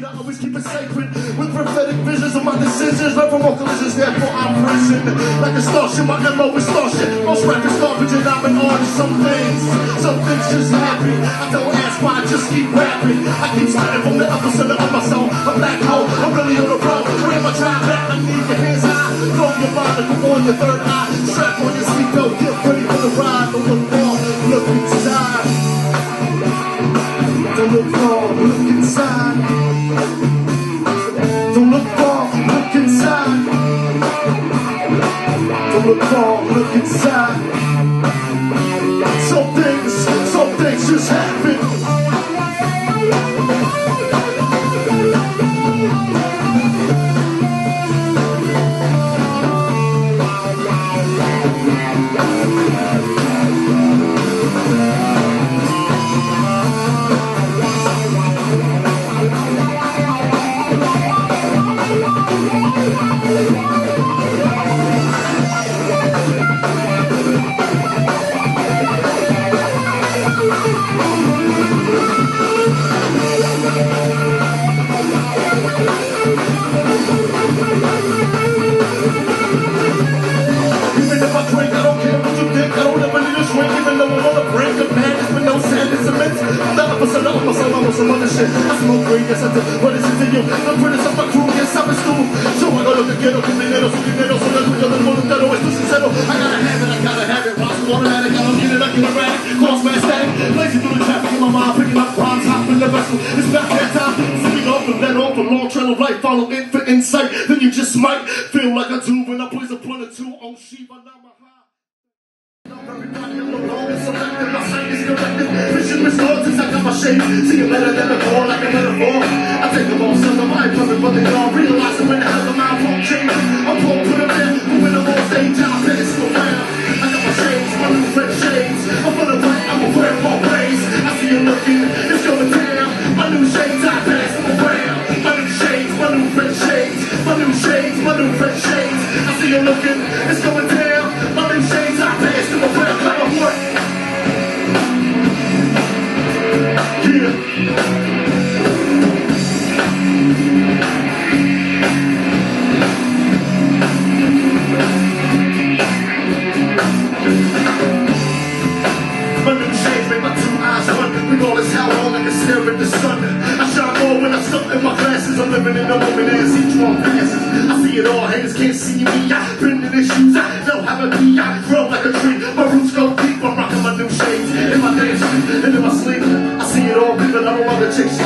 I always keep it sacred. With prophetic visions of my decisions, learn from all collisions, therefore I'm prison. Like a starship, my MO is starship. Most rappers garbage and I'm an artist. Some things, some things just happen. I don't ask why, I just keep rapping. I keep starting from the epicenter of my soul. A black hole, I'm really on the road. Where I trying back? I need your hands high. Throw your mind, look on your third eye. Strap on your seatbelt, get ready for the ride. Don't look wrong, look inside. Don't look wrong, look inside. Don't look wrong, look inside. Don't look wrong, look inside. Even if I drink, I don't care what you think. I don't ever need a drink, even though I'm on the brink of madness with no sand and cement. I'm not up for some, I'm some, I'm on some other shit. I smoke weed, yes I do. What is it to you? I'm criticize my crew, yes I'm a school. So I go to the ghetto, con dinero, su dinero, son el dueño del mundo entero, esto es sincero. I gotta have it, I gotta have it. Automatic, I don't get it, I get erratic. Cross my static, lazy through the traffic in my mind, picking up rhymes, hopping the vessel. It's back that time, sitting off and let off a long trail of life, follow it you just might feel like a two when I place a point or two on Shiva Namaha. I. See you better than before, like a metaphor. I take them all, some of my perfect, but they all on, I stare at the sun. I shine more when I stuck in my glasses. I'm living in the moment as each one passes. I see it all, haters can't see me. I've been in shoes, I know how to be. I grow like a tree, my roots go deep. I'm rocking my new shades in my dance and in my sleep. I see it all different. I don't want to chase